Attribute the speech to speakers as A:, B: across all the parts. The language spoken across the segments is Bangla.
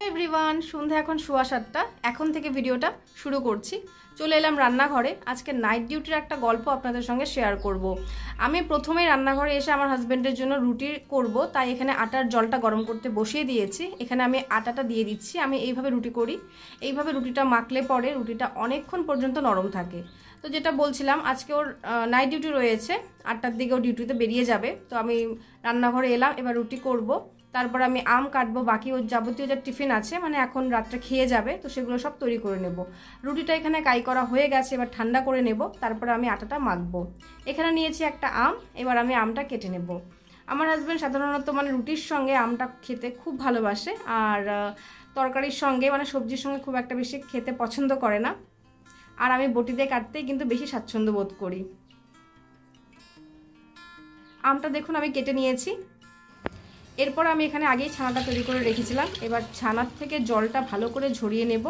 A: এভরিওয়ান, সন্ধ্যা এখন সোয়া সাতটা। এখন থেকে ভিডিওটা শুরু করছি। চলে এলাম রান্নাঘরে। আজকে নাইট ডিউটির একটা গল্প আপনাদের সঙ্গে শেয়ার করব। আমি প্রথমেই রান্নাঘরে এসে আমার হাজব্যান্ডের জন্য রুটি করব, তাই এখানে আটার জলটা গরম করতে বসিয়ে দিয়েছি। এখানে আমি আটাটা দিয়ে দিচ্ছি। আমি এইভাবে রুটি করি। এইভাবে রুটিটা মাখলে পরে রুটিটা অনেকক্ষণ পর্যন্ত নরম থাকে। তো যেটা বলছিলাম, আজকে ওর নাইট ডিউটি রয়েছে। আটটার দিকে ও ডিউটিতে বেরিয়ে যাবে। তো আমি রান্নাঘরে এলাম, এবার রুটি করব। তারপর আমি আম কাটবো, বাকি ওর যাবতীয় যা টিফিন আছে মানে এখন রাত্রে খেয়ে যাবে, তো সেগুলো সব তৈরি করে নেব। রুটিটা এখানে কাই করা হয়ে গেছে, এবার ঠান্ডা করে নেব, তারপরে আমি আটাটা মাখবো। এখানে নিয়েছি একটা আম, এবার আমি আমটা কেটে নেব। আমার হাজব্যান্ড সাধারণত মানে রুটির সঙ্গে আমটা খেতে খুব ভালোবাসে, আর তরকারির সঙ্গে মানে সবজির সঙ্গে খুব একটা বেশি খেতে পছন্দ করে না। আর আমি বটি দিয়ে কাটতেই কিন্তু বেশি স্বাচ্ছন্দ্য বোধ করি। আমটা দেখুন, আমি কেটে নিয়েছি। এরপর আমি এখানে আগেই ছানাটা তৈরি করে রেখেছিলাম। এবার ছানার থেকে জলটা ভালো করে ঝরিয়ে নেব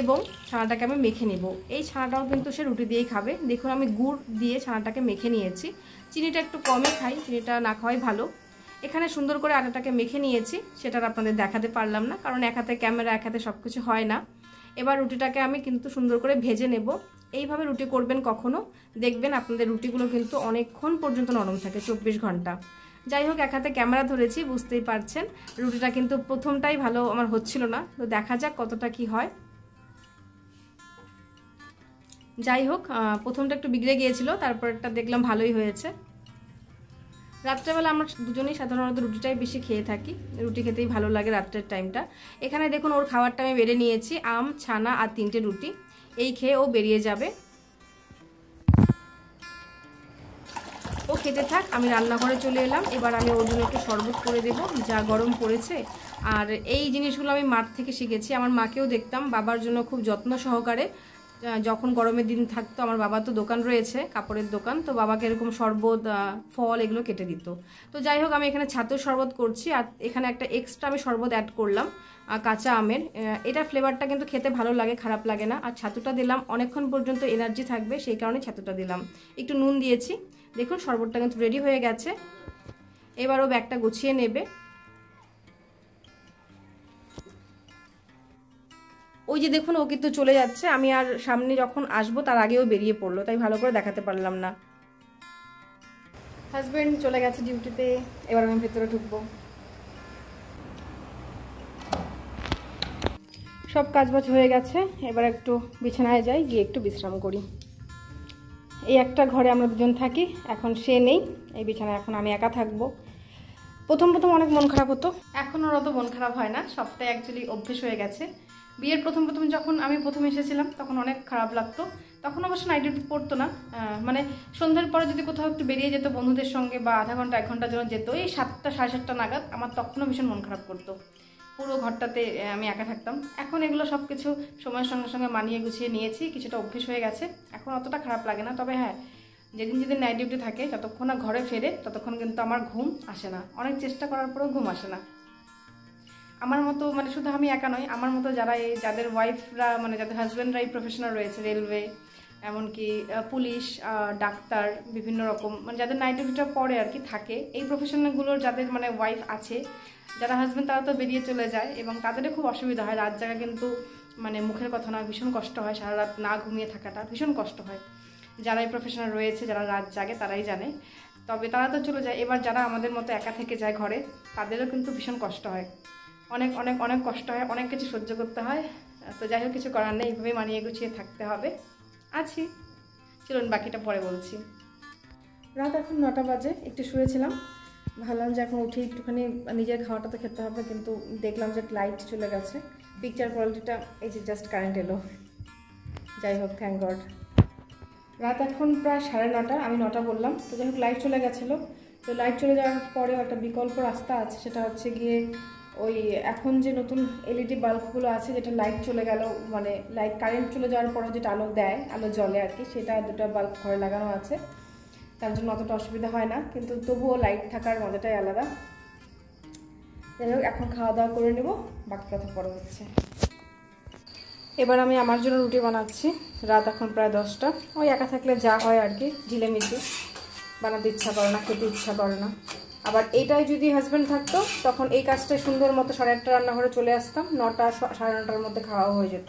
A: এবং ছানাটাকে আমি মেখে নেব। এই ছানাটাও কিন্তু সে রুটি দিয়েই খাবে। দেখুন আমি গুড় দিয়ে ছানাটাকে মেখে নিয়েছি। চিনিটা একটু কমই খাই, চিনিটা না খাওয়াই ভালো। এখানে সুন্দর করে আটাটাকে মেখে নিয়েছি সেটার আপনাদের দেখাতে পারলাম না, কারণ এক হাতে ক্যামেরা, এক হাতে সব কিছু হয় না। এবার রুটিটাকে আমি কিন্তু সুন্দর করে ভেজে নেব। এইভাবে রুটি করবেন কখনো। দেখবেন আপনাদের রুটিগুলো কিন্তু অনেকক্ষণ পর্যন্ত নরম থাকে, চব্বিশ ঘণ্টা। যাই হোক, এক হাতে ক্যামেরা ধরেছি, বুঝতেই পারছেন। রুটিটা কিন্তু প্রথমটাই ভালো আমার হচ্ছিল না। তো দেখা যাক কতটা কি হয়। যাই হোক প্রথমটা একটু বিগড়ে গিয়েছিল, তারপরটা দেখলাম ভালোই হয়েছে। রাত্রেবেলা আমরা দুজনেই সাধারণত রুটিটাই বেশি খেয়ে থাকি। রুটি খেতেই ভালো লাগে রাত্রের টাইমটা। এখানে দেখুন, ওর খাবারটা আমি বেড়ে নিয়েছি, আম, ছানা আর তিনটে রুটি। এই খেয়ে ও বেরিয়ে যাবে। ও খেতে থাক, আমি রান্নাঘরে চলে এলাম। এবার আমি ওর জন্য একটু শরবত করে দেব, যা গরম পড়েছে। আর এই জিনিসগুলো আমি মাঠ থেকে শিখেছি। আমার মাকেও দেখতাম, বাবার জন্য খুব যত্ন সহকারে। যখন গরমের দিন থাকতো, আমার বাবা তো দোকান রয়েছে, কাপড়ের দোকান, তো বাবাকে এরকম শরবত ফল এগুলো কেটে দিত। তো যাই হোক, আমি এখানে ছাতুর শরবত করছি, আর এখানে একটা এক্সট্রা আমি শরবত অ্যাড করলাম কাঁচা আমের। এটা ফ্লেভারটা কিন্তু খেতে ভালো লাগে, খারাপ লাগে না। আর ছাতুটা দিলাম, অনেকক্ষণ পর্যন্ত এনার্জি থাকবে, সেই কারণে ছাতুটা দিলাম। একটু নুন দিয়েছি। দেখুন, শরবতটা কিন্তু রেডি হয়ে গেছে। এবারও ব্যাগটা গুছিয়ে নেবে। ওই যে দেখুন, ও কিন্তু চলে যাচ্ছে। আমি আর সামনে যখন আসব, তার আগেও বেরিয়ে পড়ল, তাই ভালো করে দেখাতে পারলাম না। হাজব্যান্ড চলে গেছে ডিউটিতে এবার আমি ভেতরে ঢুকবো। সব কাজবাজ হয়ে গেছে, এবার একটু বিছানায় যাই, গিয়ে একটু বিশ্রাম করি। এই একটা ঘরে আমরা দুজন থাকি, এখন সে নেই, এই বিছানায় এখন আমি একা থাকব। প্রথম প্রথম অনেক মন খারাপ হতো, এখন ওর অত মন খারাপ হয় না, সবটাই অ্যাকচুয়ালি অভ্যেস হয়ে গেছে। বিয়ের প্রথম প্রথম যখন আমি প্রথম এসেছিলাম, তখন অনেক খারাপ লাগতো। তখন অবশ্য নাইট ডিউটি পড়তো না। মানে সন্ধ্যার পরে যদি কোথাও একটু বেরিয়ে যেত বন্ধুদের সঙ্গে বা আধা ঘণ্টা, এক ঘণ্টার জন্য যেত, এই সাতটা, সাড়ে সাতটা নাগাদ আমার তখনও ভীষণ মন খারাপ করতো। পুরো ঘরটাতে আমি একা থাকতাম। এখন এগুলো সব কিছু সময়ের সঙ্গে সঙ্গে মানিয়ে গুছিয়ে নিয়েছি, কিছুটা অভ্যেস হয়ে গেছে। এখন অতটা খারাপ লাগে না, তবে হ্যাঁ যেদিন যেদিন নাইট ডিউটি থাকে, যতক্ষণ না ঘরে ফেরে, ততক্ষণ কিন্তু আমার ঘুম আসে না। অনেক চেষ্টা করার পরেও ঘুম আসে না। আমার মতো মানে শুধু আমি একা নয় আমার মতো যারা এই, যাদের ওয়াইফরা মানে যাদের হাজব্যান্ডরা এই প্রফেশনাল রয়েছে রেলওয়ে এমনকি পুলিশ ডাক্তার, বিভিন্ন রকম মানে যাদের নাইট ডিউটিটা পরে আর কি থাকে, এই প্রফেশনালগুলোর যাদের মানে ওয়াইফ আছে, যারা হাজব্যান্ড তারা তো বেরিয়ে চলে যায় এবং তাদেরও খুব অসুবিধা হয়। রাত জায়গা কিন্তু মানে মুখের কথা নয়, ভীষণ কষ্ট হয়। সারা রাত না ঘুমিয়ে থাকাটা ভীষণ কষ্ট হয়। যারা এই প্রফেশনাল রয়েছে, যারা রাত জাগে, তারাই জানে। তবে তারা তো চলে যায়। এবার যারা আমাদের মতো একা থেকে যায় ঘরে, তাদেরও কিন্তু ভীষণ কষ্ট হয়। অনেক অনেক অনেক কষ্ট হয়, অনেক কিছু সহ্য করতে হয়। তো যাই হোক, কিছু করার নেই, এইভাবেই মানিয়ে গুছিয়ে থাকতে হবে। আছি। চলুন, বাকিটা পরে বলছি। রাত এখন নটা বাজে, একটু শুয়েছিলাম। ভাবলাম যে এখন উঠে, একটুখানি নিজের খাওয়াটা তো খেতে হবে, কিন্তু দেখলাম যে লাইট চলে গেছে। পিকচার কোয়ালিটিটা এই যে জাস্ট কারেন্ট এলো। যাই হোক থ্যাংক গড রাত এখন প্রায় সাড়ে নটা, আমি নটা বললাম। তো যাই হোক লাইট চলে গেছিল। তো লাইট চলে যাওয়ার পরেও একটা বিকল্প রাস্তা আছে, সেটা হচ্ছে গিয়ে ওই এখন যে নতুন এলইডি বাল্বগুলো আছে, যেটা লাইট চলে গেল মানে লাইট কারেন্ট চলে যাওয়ার পরে যেটা আলো দেয়, আলো জ্বলে আর কি, সেটা দুটো বাল্ব ঘরে লাগানো আছে। তার জন্য অতটা অসুবিধা হয় না, কিন্তু তবুও লাইট থাকার মজাটাই আলাদা। যাই হোক, এখন খাওয়া দাওয়া করে নেব, বাকি কথা পরে হচ্ছে। এবার আমি আমার জন্য রুটি বানাচ্ছি, রাত এখন প্রায় দশটা। ওই একা থাকলে যা হয় আর কি ঝিলেমিচি বানাতে ইচ্ছা করে না, খেতে ইচ্ছা করে না। আবার এইটাই যদি হাজব্যান্ড থাকতো, তখন এই কাজটা সুন্দর মতো সাড়ে আটটা রান্নাঘরে চলে আসতাম, নটা সাড়ে নটার মধ্যে খাওয়া হয়ে যেত।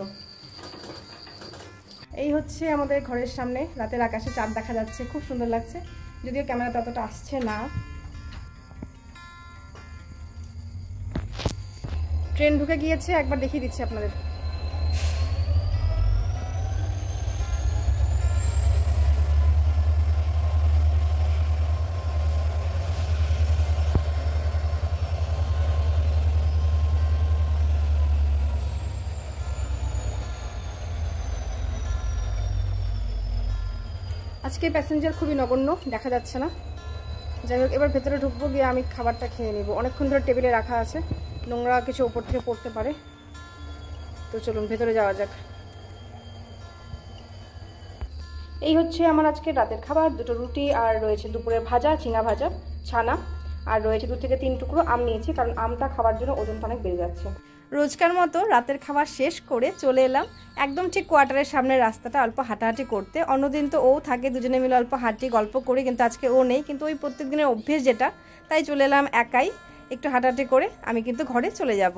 A: এই হচ্ছে আমাদের ঘরের সামনে, রাতের আকাশে চাঁদ দেখা যাচ্ছে, খুব সুন্দর লাগছে। যদিও ক্যামেরাতে অতটা আসছে না। ট্রেন ঢুকে গিয়েছে, একবার দেখিয়ে দিচ্ছি আপনাদের। আজকে প্যাসেঞ্জার খুবই নগণ্য, দেখা যাচ্ছে না। যাই হোক, এবার ভেতরে ঢুকবো, গিয়ে আমি খাবারটা খেয়ে নেব। অনেকক্ষণ ধরে টেবিলে রাখা আছে। নোংরা কিছু ওপর থেকে পড়তে পারে। তো চলুন, ভেতরে যাওয়া যাক। এই হচ্ছে আমার আজকে রাতের খাবার। দুটো রুটি আর রয়েছে দুপুরে ভাজা, ঝিঙা ভাজা, ছানা। আর রয়েছে দু থেকে তিন টুকরো আম নিয়েছি, কারণ আমটা খাবার জন্য ওজনটা অনেক বেড়ে যাচ্ছে। রোজকার মতো রাতের খাবার শেষ করে চলে এলাম। একদম ঠিক কোয়ার্টারের সামনে রাস্তাটা অল্প হাঁটাহাঁটি করতে। অন্যদিন তো ও থাকে, দুজনে মিলে অল্প হাঁটি, গল্প করি, কিন্তু আজকে ও নেই। কিন্তু ওই প্রত্যেক দিনের অভ্যেস যেটা, তাই চলে এলাম একাই। একটু হাঁটাহাঁটি করে আমি কিন্তু ঘরে চলে যাব।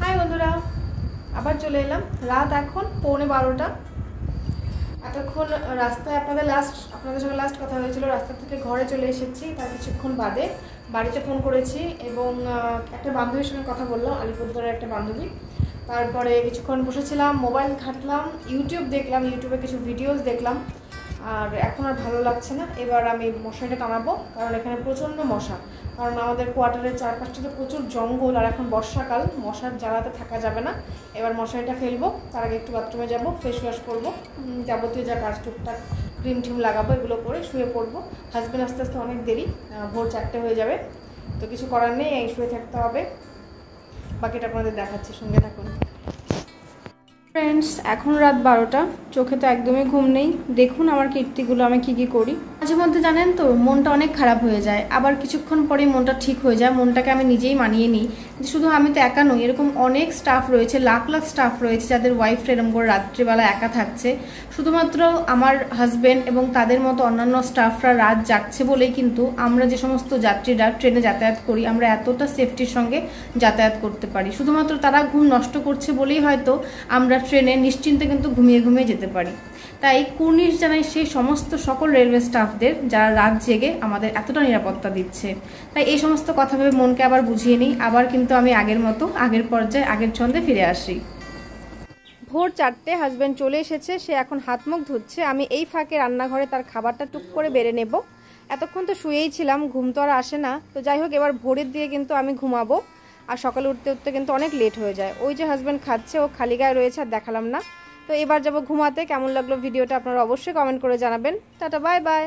A: হাই বন্ধুরা, আবার চলে এলাম। রাত এখন পৌনে বারোটা। এতক্ষণ রাস্তায় আপনাদের লাস্ট আপনাদের সঙ্গে লাস্ট কথা হয়েছিল, রাস্তা থেকে ঘরে চলে এসেছি, তার কিছুক্ষণ বাদে বাড়িতে ফোন করেছি এবং একটা বান্ধবীর সঙ্গে কথা বললাম, আলিপুরদুয়ারের একটা বান্ধবী। তারপরে কিছুক্ষণ বসেছিলাম মোবাইল ঘাটলাম ইউটিউব দেখলাম ইউটিউবে কিছু ভিডিওস দেখলাম। আর এখন আর ভালো লাগছে না। এবার আমি মশারিটা টানাবো, কারণ এখানে প্রচণ্ড মশা। কারণ আমাদের কোয়ার্টারের চারপাশটাতে প্রচুর জঙ্গল, আর এখন বর্ষাকাল, মশার জ্বালাতে থাকা যাবে না। এবার মশারিটা ফেলব, তার আগে একটু বাথরুমে যাব ফেস ওয়াশ করব। যাবতীয় যা কাজ, টুকটাক ক্রিম টিম লাগাবো, এগুলো করে শুয়ে পড়ব। হাজব্যান্ড আস্তে আস্তে অনেক দেরি ভোর চারটে হয়ে যাবে। তো কিছু করার নেই, এই শুয়ে থাকতে হবে। বাকিটা আপনাদের দেখাচ্ছি, সঙ্গে থাকুন। ফ্রেন্ডস এখন রাত বারোটা। চোখে তো একদমই ঘুম নেই। দেখুন আমার কীর্তিগুলো, আমি কি কি করি। মাঝে মধ্যে জানেন তো, মনটা অনেক খারাপ হয়ে যায়। আবার কিছুক্ষণ পরেই মনটা ঠিক হয়ে যায়, মনটাকে আমি নিজেই মানিয়ে নিই। শুধু আমি তো একা নই, এরকম অনেক স্টাফ রয়েছে, লাখ লাখ স্টাফ রয়েছে যাদের ওয়াইফ এরকম করে রাত্রিবেলা একা থাকছে। শুধুমাত্র আমার হাজব্যান্ড এবং তাদের মতো অন্যান্য স্টাফরা রাত যাচ্ছে বলেই কিন্তু আমরা যে সমস্ত যাত্রীরা ট্রেনে যাতায়াত করি, আমরা এতটা সেফটির সঙ্গে যাতায়াত করতে পারি। শুধুমাত্র তারা ঘুম নষ্ট করছে বলেই হয়তো আমরা ট্রেনে নিশ্চিন্তে কিন্তু ঘুমিয়ে ঘুমিয়ে যেতে পারি। তাই কুর্নিশ জানাই সেই সমস্ত সকল রেলওয়ে স্টাফদের যারা রাত জেগে আমাদের এতটা নিরাপত্তা দিচ্ছে। তাই এই সমস্ত কথা ভেবে মনকে আবার বুঝিয়ে নিই। আবার কিন্তু আমি আগের মতো, আগের পর্যায়ে, আগের ছন্দে ফিরে আসি। ভোর চারটে হাজব্যান্ড চলে এসেছে, সে এখন হাত মুখ ধুচ্ছে। আমি এই ফাঁকে রান্নাঘরে তার খাবারটা টুক করে বেড়ে নেব। এতক্ষণ তো শুয়েই ছিলাম, ঘুম তো আর আসে না। তো যাই হোক, এবার ভোরের দিয়ে কিন্তু আমি ঘুমাবো। আর সকালে উঠতে উঠতে কিন্তু অনেক লেট হয়ে যায়। ওই যে হাজব্যান্ড খাচ্ছে, ও খালি গায়ে রয়েছে, আর দেখালাম না। তো এবার যাব ঘুমাতে। কেমন লাগল ভিডিওটা আপনারা অবশ্যই কমেন্ট করে জানাবেন। Tata bye bye